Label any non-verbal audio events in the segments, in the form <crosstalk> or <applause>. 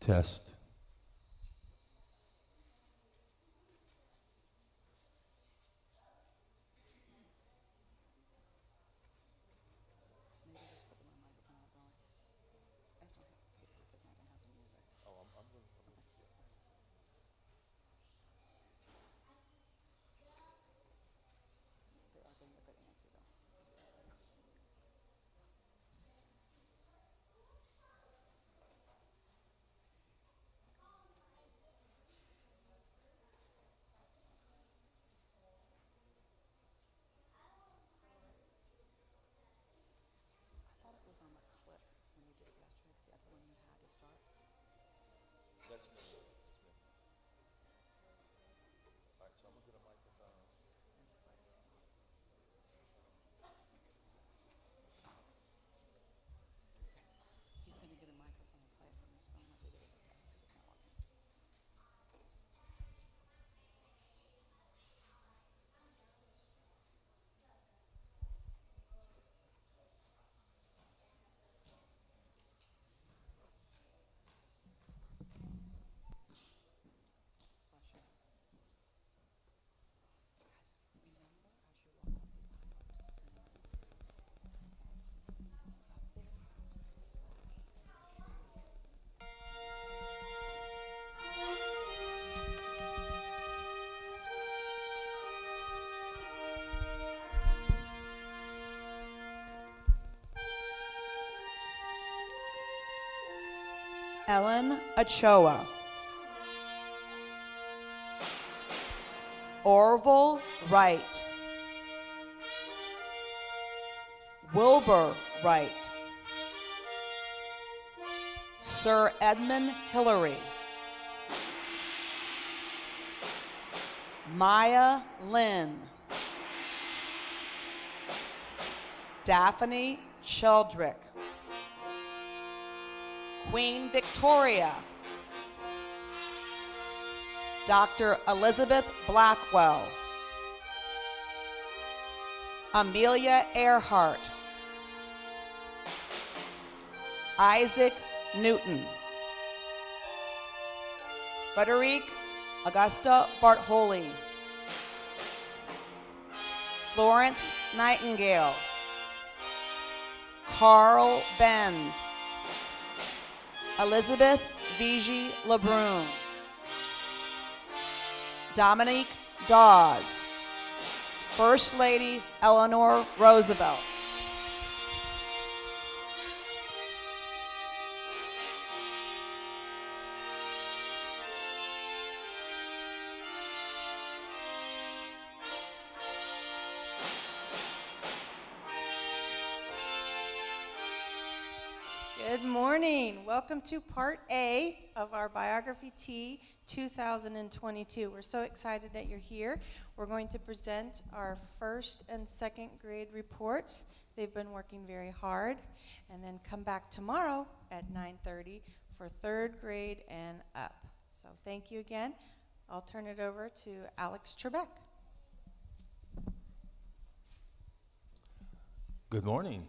Test. Ellen Ochoa. Orville Wright. Wilbur Wright. Sir Edmund Hillary. Maya Lin. Daphne Sheldrick. Queen Victoria. Dr. Elizabeth Blackwell. Amelia Earhart. Isaac Newton. Frederique Augusta Bartholdi. Florence Nightingale. Carl Benz. Elizabeth Vigée LeBrun. Dominique Dawes. First Lady Eleanor Roosevelt. Welcome to part A of our Biography Tea 2022. We're so excited that you're here. We're going to present our first and second grade reports. They've been working very hard and then come back tomorrow at 9:30 for third grade and up. So thank you again. I'll turn it over to Alex Trebek. Good morning,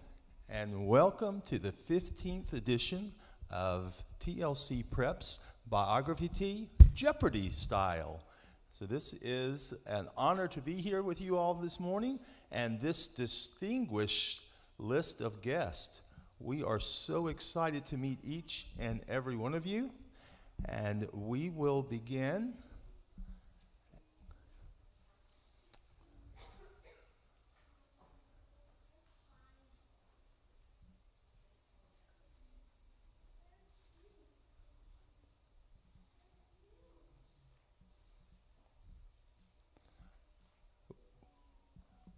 and welcome to the 15th edition of TLC Preps Biography Tea Jeopardy style. So, this is an honor to be here with you all this morning and this distinguished list of guests. We are so excited to meet each and every one of you, and we will begin.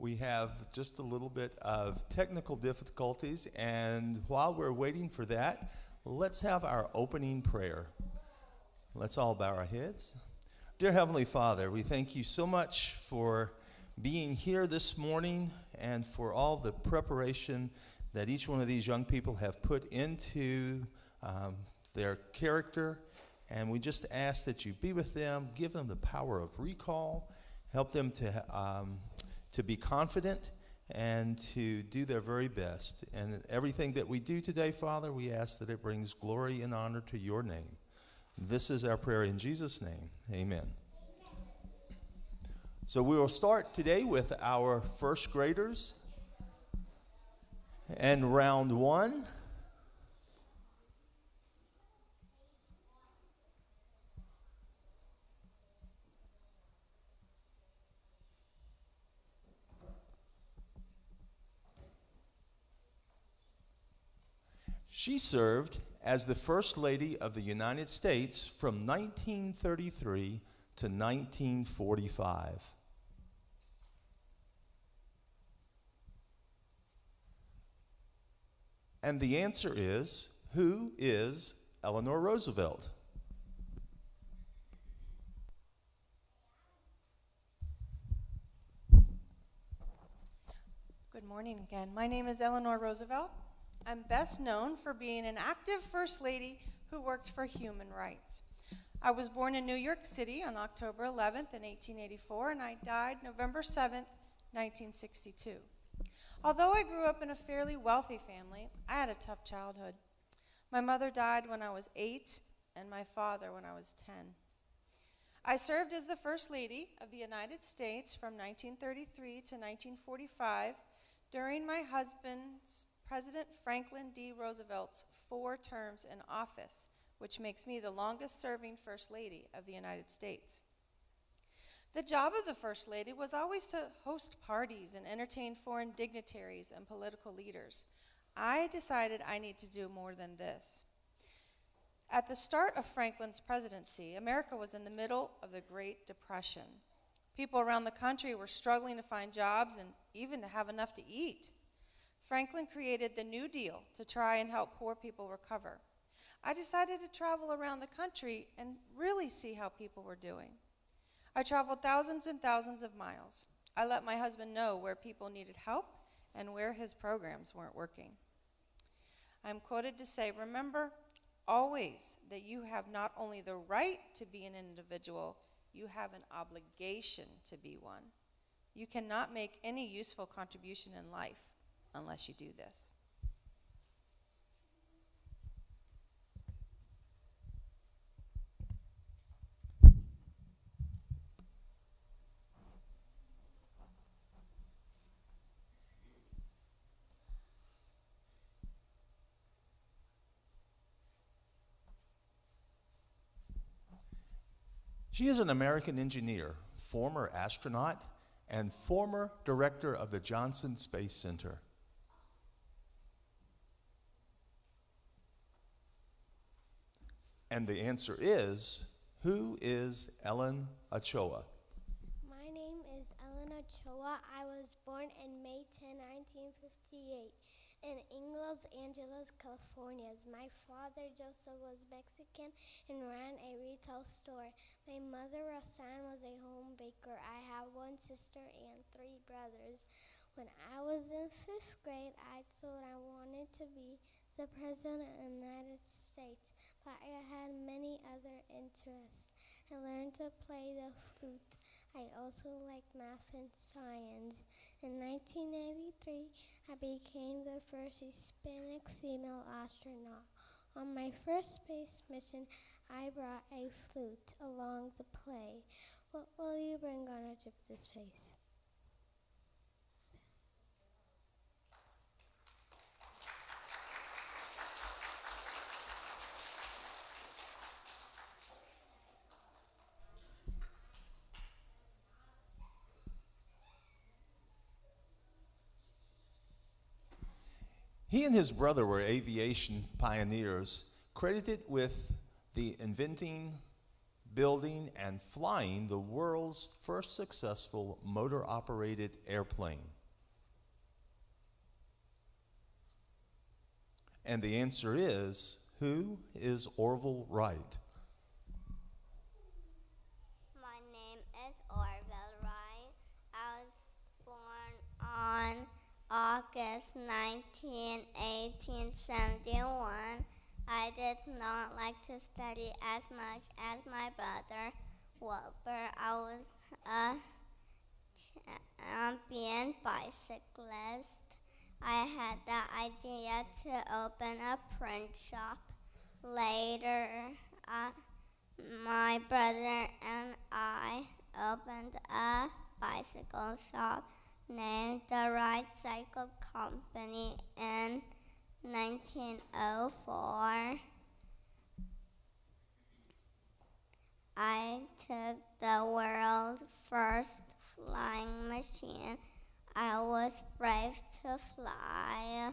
We have just a little bit of technical difficulties, and while we're waiting for that, let's have our opening prayer. Let's all bow our heads. Dear Heavenly Father, we thank you so much for being here this morning and for all the preparation that each one of these young people have put into um, their character. And we just ask that you be with them, give them the power of recall, help them to, um, to be confident and to do their very best. And everything that we do today, Father, we ask that it brings glory and honor to your name. This is our prayer in Jesus' name. Amen. So we will start today with our first graders. And round one. She served as the First Lady of the United States from 1933 to 1945. And the answer is who is Eleanor Roosevelt? Good morning again. My name is Eleanor Roosevelt. I'm best known for being an active First Lady who worked for human rights. I was born in New York City on October 11th in 1884, and I died November 7th, 1962. Although I grew up in a fairly wealthy family, I had a tough childhood. My mother died when I was eight, and my father when I was 10. I served as the First Lady of the United States from 1933 to 1945 during my husband's President Franklin D. Roosevelt's four terms in office, which makes me the longest serving First Lady of the United States. The job of the First Lady was always to host parties and entertain foreign dignitaries and political leaders. I decided I need to do more than this. At the start of Franklin's presidency, America was in the middle of the Great Depression. People around the country were struggling to find jobs and even to have enough to eat. Franklin created the New Deal to try and help poor people recover. I decided to travel around the country and really see how people were doing. I traveled thousands and thousands of miles. I let my husband know where people needed help and where his programs weren't working. I'm quoted to say, Remember always that you have not only the right to be an individual, you have an obligation to be one. You cannot make any useful contribution in life unless you do this. She is an American engineer, former astronaut, and former director of the Johnson Space Center. And the answer is who is Ellen Ochoa? My name is Ellen Ochoa. I was born in May 10, 1958 in Los Angeles, California. My father, Joseph, was Mexican and ran a retail store. My mother, Rosanne, was a home baker. I have one sister and three brothers. When I was in fifth grade, I thought I wanted to be the President of the United States but I had many other interests. I learned to play the flute. I also liked math and science. In 1983, I became the first Hispanic female astronaut. On my first space mission, I brought a flute along to play. What will you bring on a trip to space? He and his brother were aviation pioneers, credited with the inventing, building, and flying the world's first successful motor operated airplane. And the answer is who is Orville Wright? My name is Orville Wright. I was born on August 19, 1871, I did not like to study as much as my brother Wilbur. I was a champion bicyclist. I had the idea to open a print shop. Later, uh, my brother and I opened a bicycle shop named the Wright Cycle Company in 1904. I took the world's first flying machine. I was brave to fly.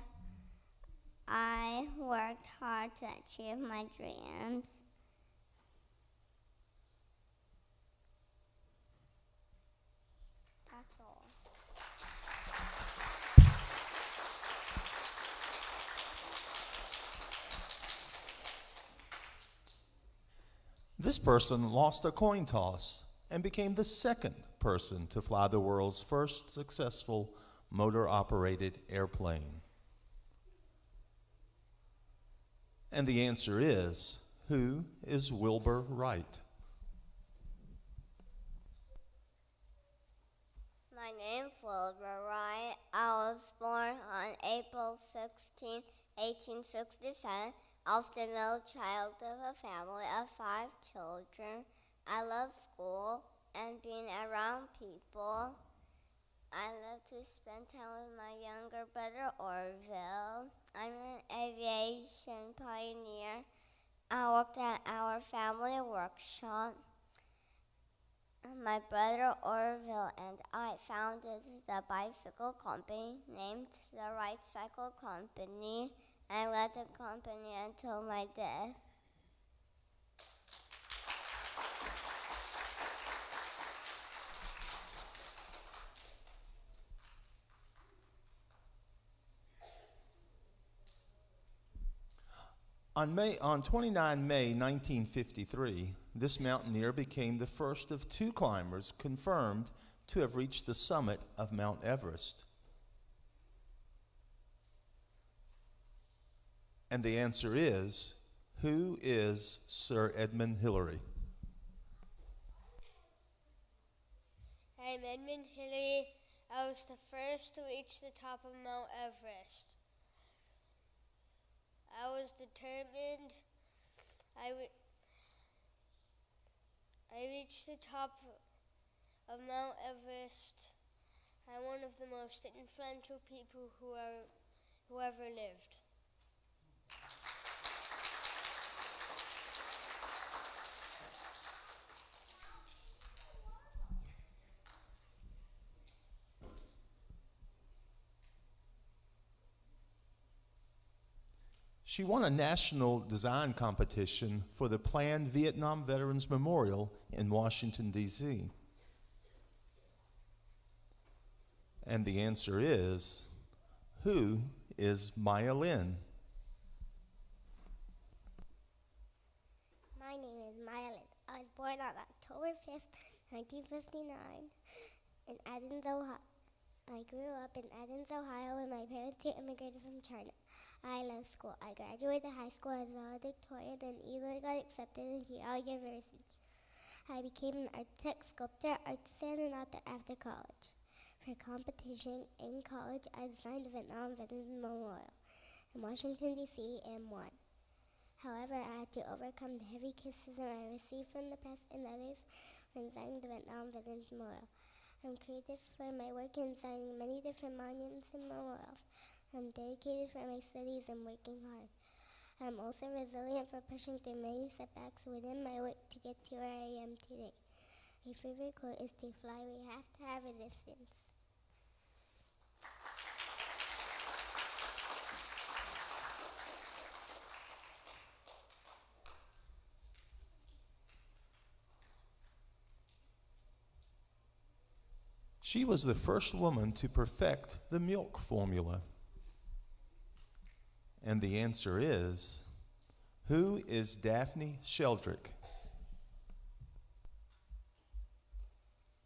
I worked hard to achieve my dreams. That's all. This person lost a coin toss and became the second person to fly the world's first successful motor operated airplane. And the answer is who is Wilbur Wright? My name's Wilbur Wright. I was born on April 16, 1867. I was the middle child of a family of five children. I love school and being around people. I love to spend time with my younger brother Orville. I'm an aviation pioneer. I worked at our family workshop. My brother Orville and I founded the bicycle company named the Wright Cycle Company. I led the company until my death. On, May, on 29 May 1953, this mountaineer became the first of two climbers confirmed to have reached the summit of Mount Everest. And the answer is who is Sir Edmund Hillary? I'm Edmund Hillary. I was the first to reach the top of Mount Everest. I was determined. I, re- I reached the top of Mount Everest. I'm one of the most influential people who, are, who ever lived. She won a national design competition for the planned Vietnam Veterans Memorial in Washington, D.C. And the answer is who is Maya Lin? My name is Maya Lin. I was born on October 5th, 1959 in Athens, Ohio. I grew up in Athens, Ohio when my parents immigrated from China. I love school. I graduated high school as valedictorian and easily got accepted into Yale University. I became an architect, sculptor, artisan, and author after college. For competition in college, I designed the Vietnam Veterans Memorial in Washington, D.C. and won. However, I had to overcome the heavy criticism I received from the press and others when designing the Vietnam Veterans Memorial. I'm creative for my work in designing many different monuments and memorials. I'm dedicated for my studies and working hard. I'm also resilient for pushing through many setbacks within my work to get to where I am today. My favorite quote is to fly, we have to have resistance. She was the first woman to perfect the milk formula. And the answer is who is Daphne Sheldrick?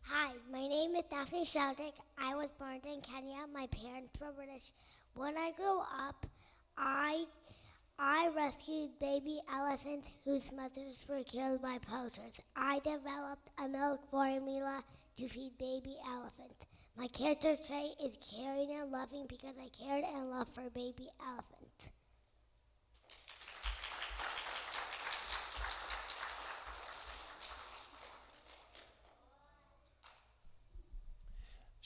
Hi, my name is Daphne Sheldrick. I was born in Kenya. My parents were British. When I grew up, I I rescued baby elephants whose mothers were killed by poachers. I developed a milk formula to feed baby elephants. My character trait is caring and loving because I cared and loved for baby elephants.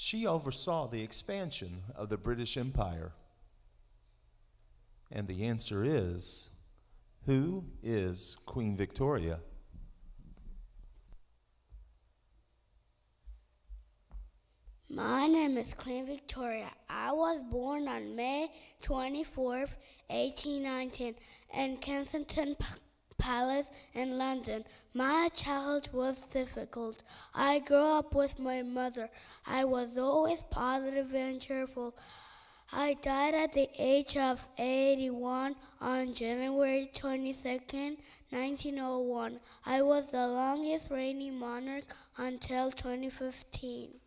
She oversaw the expansion of the British Empire. And the answer is Who is Queen Victoria? My name is Queen Victoria. I was born on May 24th, 1819, in Kensington Palace in London. My childhood was difficult. I grew up with my mother. I was always positive and cheerful. I died at the age of 81 on January 22nd, 1901. I was the longest reigning monarch until 2015.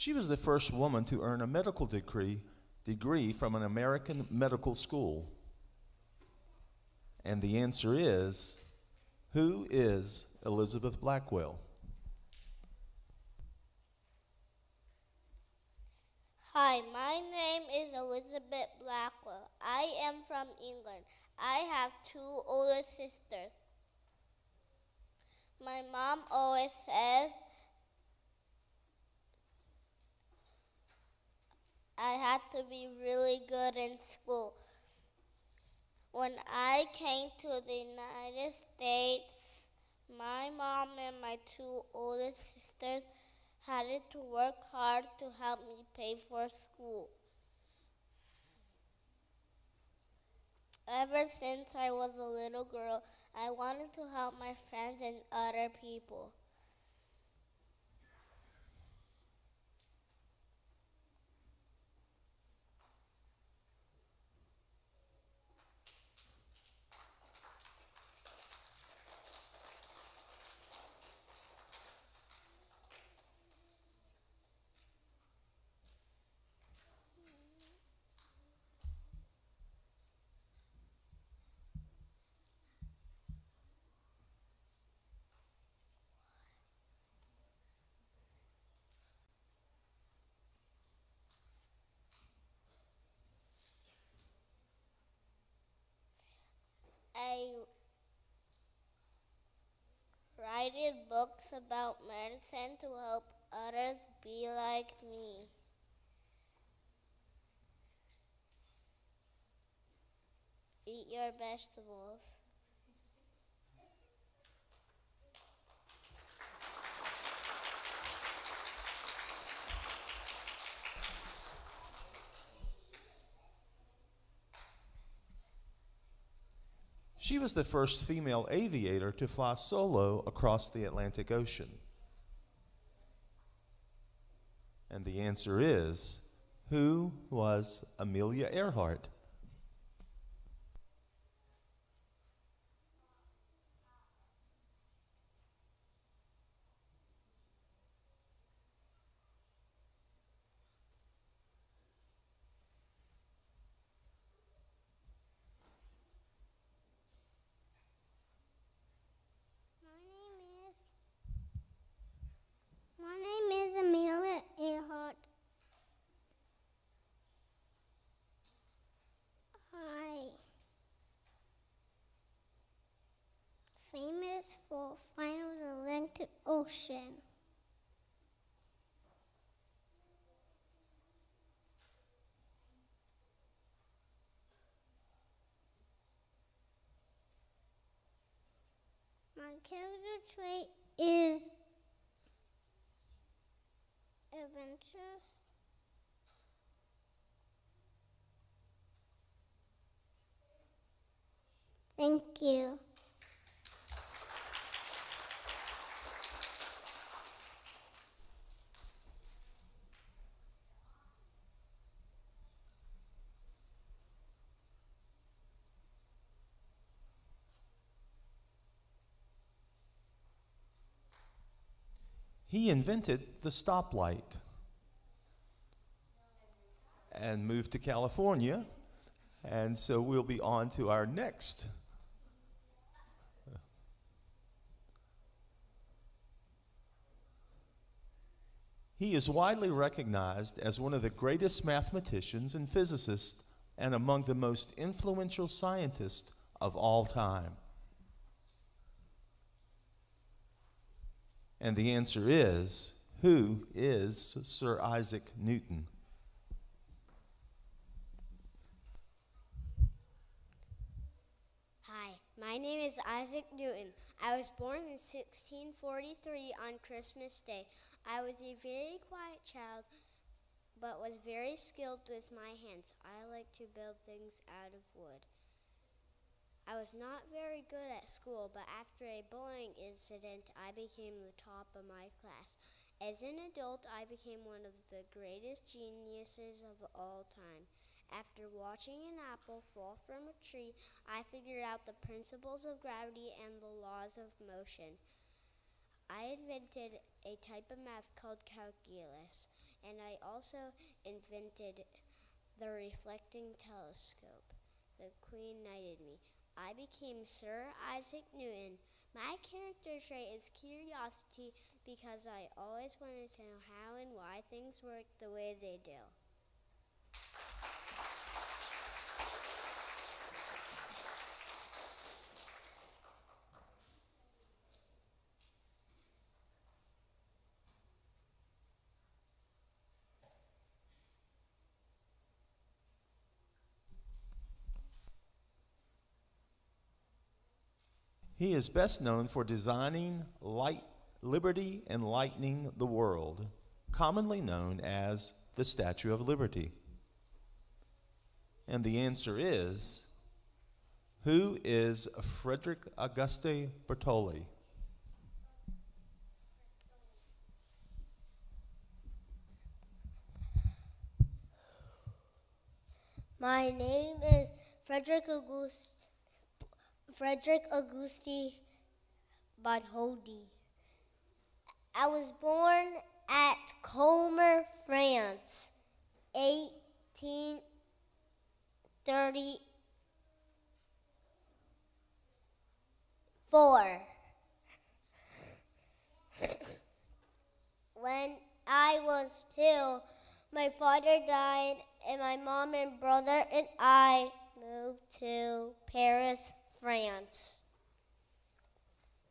She was the first woman to earn a medical degree, degree from an American medical school. And the answer is Who is Elizabeth Blackwell? Hi, my name is Elizabeth Blackwell. I am from England. I have two older sisters. My mom always says I had to be really good in school. When I came to the United States, my mom and my two older sisters had to work hard to help me pay for school. Ever since I was a little girl, I wanted to help my friends and other people. I write books about medicine to help others be like me. Eat your vegetables. She was the first female aviator to fly solo across the Atlantic Ocean. And the answer is who was Amelia Earhart? My name is My name is Amelia Earhart. I for over Atlantic Ocean. My character trait is adventurous. Thank you. He invented the stoplight and moved to California. And so we'll be on to our next. He is widely recognized as one of the greatest mathematicians and physicists and among the most influential scientists of all time? And the answer is who is Sir Isaac Newton? Hi, my name is Isaac Newton. I was born in 1643 on Christmas Day. I was a very quiet child, but was very skilled with my hands. I like to build things out of wood. I was not very good at school, but after a bullying incident, I became the top of my class. As an adult, I became one of the greatest geniuses of all time. After watching an apple fall from a tree, I figured out the principles of gravity and the laws of motion. I invented a type of math called calculus, and I also invented the reflecting telescope. The Queen knighted me. I became Sir Isaac Newton. My character trait is curiosity because I always wanted to know how and why things work the way they do. He is best known for designing light, liberty and the world, commonly known as the Statue of Liberty. And the answer is who is Frederick Auguste Bartholdi? My name is Frederick Auguste Frederick Auguste Bartholdi. I was born at Colmar, France, 1834. <coughs> when I was two, my father died, and my mom and brother and I moved to Paris, France.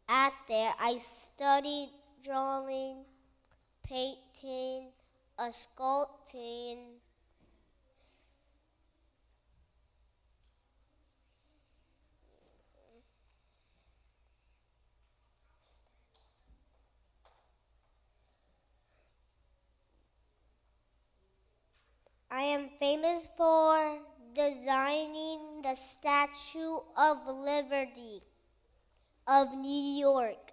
At there, I studied drawing, painting, uh, sculpting. I am famous for designing the Statue of Liberty of New York.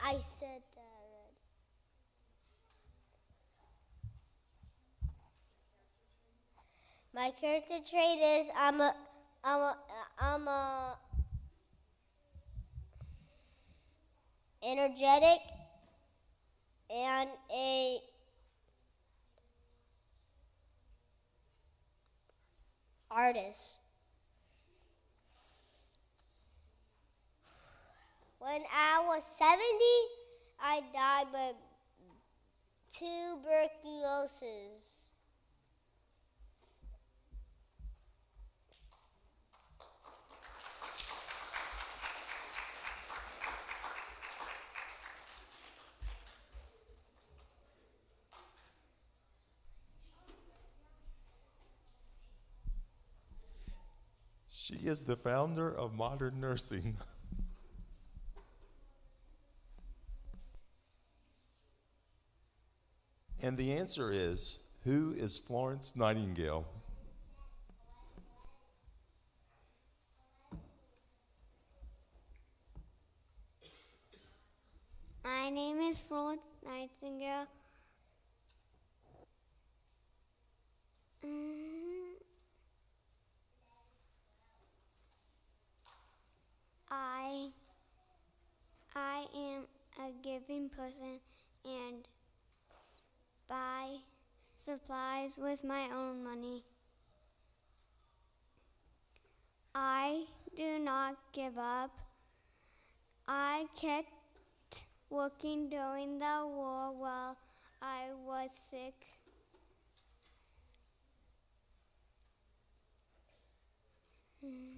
I said that already. My character trait is I'm a I'm a I'm a energetic and a artist. When I was 70, I died by tuberculosis. She is the founder of modern nursing. <laughs> And the answer is who is Florence Nightingale? My name is Florence Nightingale. Mm. I I am a giving person and buy supplies with my own money. I do not give up. I kept working during the war while I was sick. Hmm.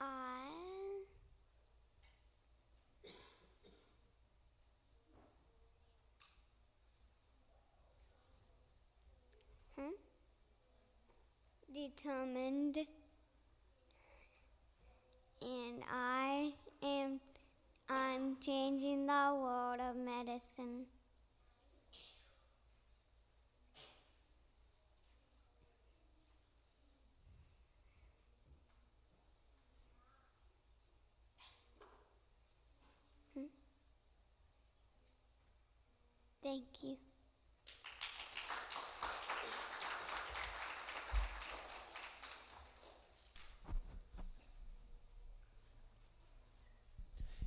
I Hmm? determined and I am I'm changing the world of medicine. Thank you.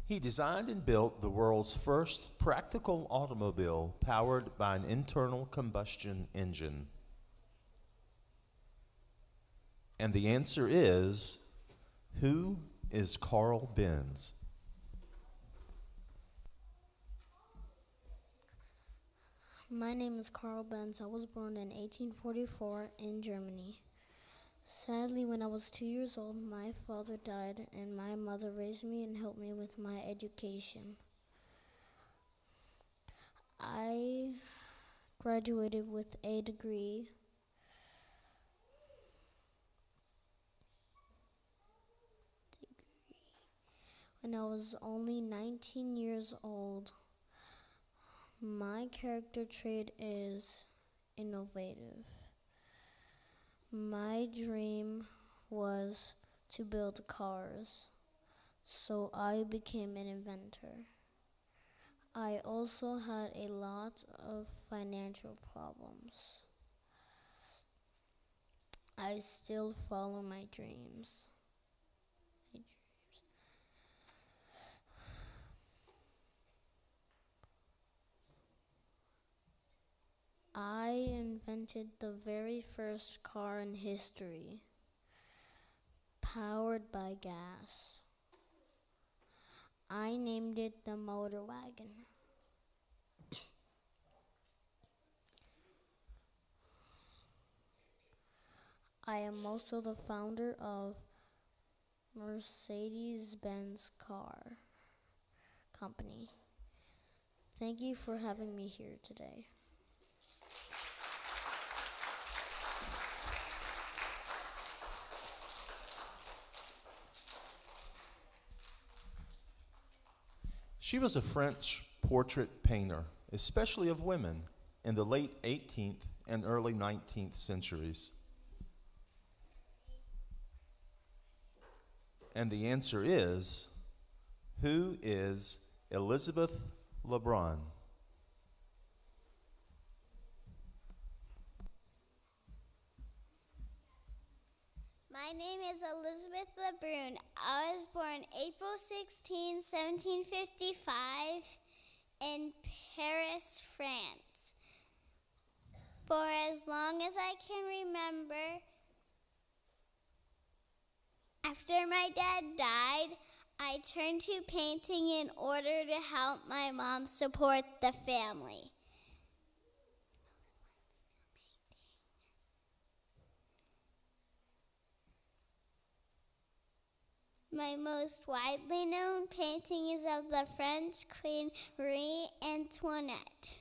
He designed and built the world's first practical automobile powered by an internal combustion engine. And the answer is who is Carl Benz? My name is Carl Benz. I was born in 1844 in Germany. Sadly, when I was two years old, my father died, and my mother raised me and helped me with my education. I graduated with a degree. Degree. When I was only 19 years old, my character trait is innovative. My dream was to build cars, so I became an inventor. I also had a lot of financial problems. I still follow my dreams. My dreams. I invented the very first car in history, powered by gas. I named it the Motor Wagon. I am also the founder of Mercedes Benz Car Company. Thank you for having me here today. She was a French portrait painter, especially of women, in the late 18th and early 19th centuries. And the answer is who is Elizabeth LeBrun? My name is Elizabeth LeBrun. I was born April 16, 1755 in Paris, France. For as long as I can remember, after my dad died, I turned to painting in order to help my mom support the family. My most widely known painting is of the French Queen Marie Antoinette.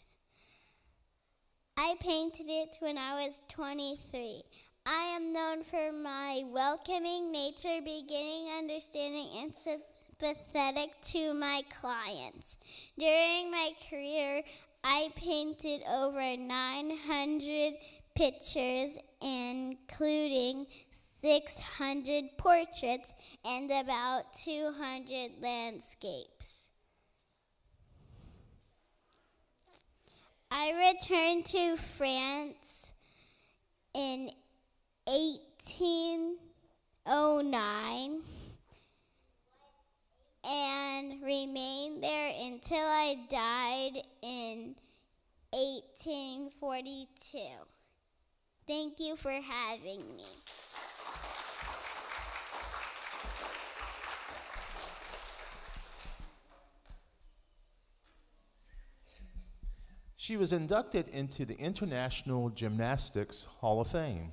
I painted it when I was 23. I am known for my welcoming nature, beginning, understanding, and sympathetic to my clients. During my career, I painted over 900 pictures, including 600 portraits and about 200 landscapes. I returned to France in 1809 and remained there until I died in 1842. Thank you for having me. She was inducted into the International Gymnastics Hall of Fame.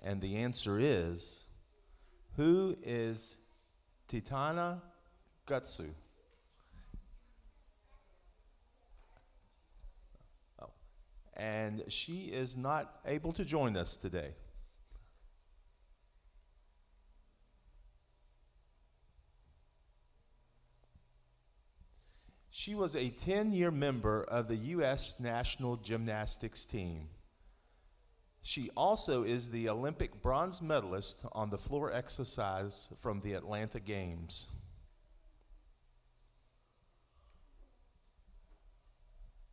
And the answer is who is Tatiana Gutsu? Oh. And she is not able to join us today. She was a 10 year member of the U.S. national gymnastics team. She also is the Olympic bronze medalist on the floor exercise from the Atlanta Games.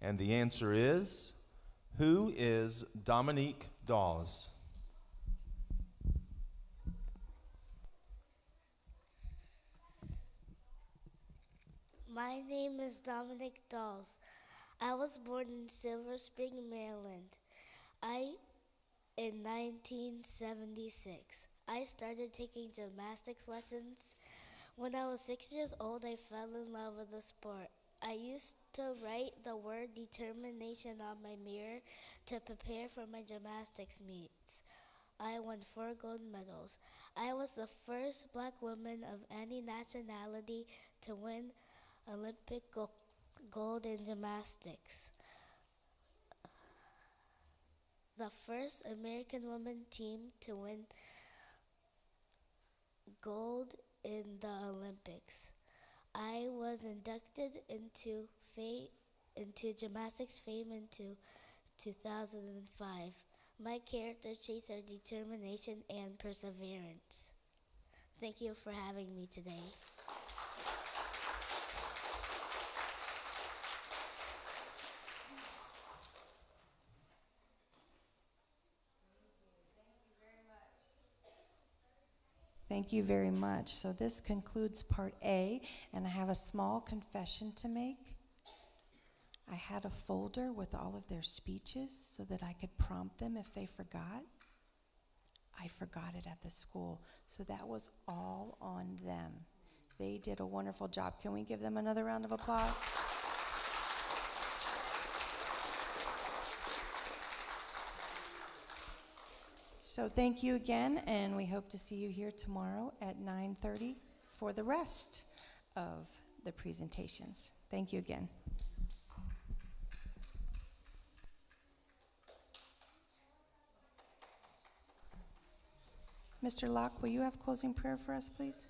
And the answer is who is Dominique Dawes? My name is Dominique Dawes. I was born in Silver Spring, Maryland. I in 1976. I started taking gymnastics lessons. When I was 6 years old, I fell in love with the sport. I used to write the word determination on my mirror to prepare for my gymnastics meets. I won four gold medals. I was the first black woman of any nationality to win Olympic go- gold in gymnastics. The first American woman team to win gold in the Olympics. I was inducted into fa- into gymnastics fame into 2005. My character traits are determination and perseverance. Thank you for having me today. Thank you very much. So this concludes part A, and I have a small confession to make. I had a folder with all of their speeches so that I could prompt them if they forgot. I forgot it at the school, so that was all on them. They did a wonderful job. Can we give them another round of applause? So thank you again, and we hope to see you here tomorrow at 9:30 for the rest of the presentations. Thank you again. Mr. Locke, will you have closing prayer for us, please?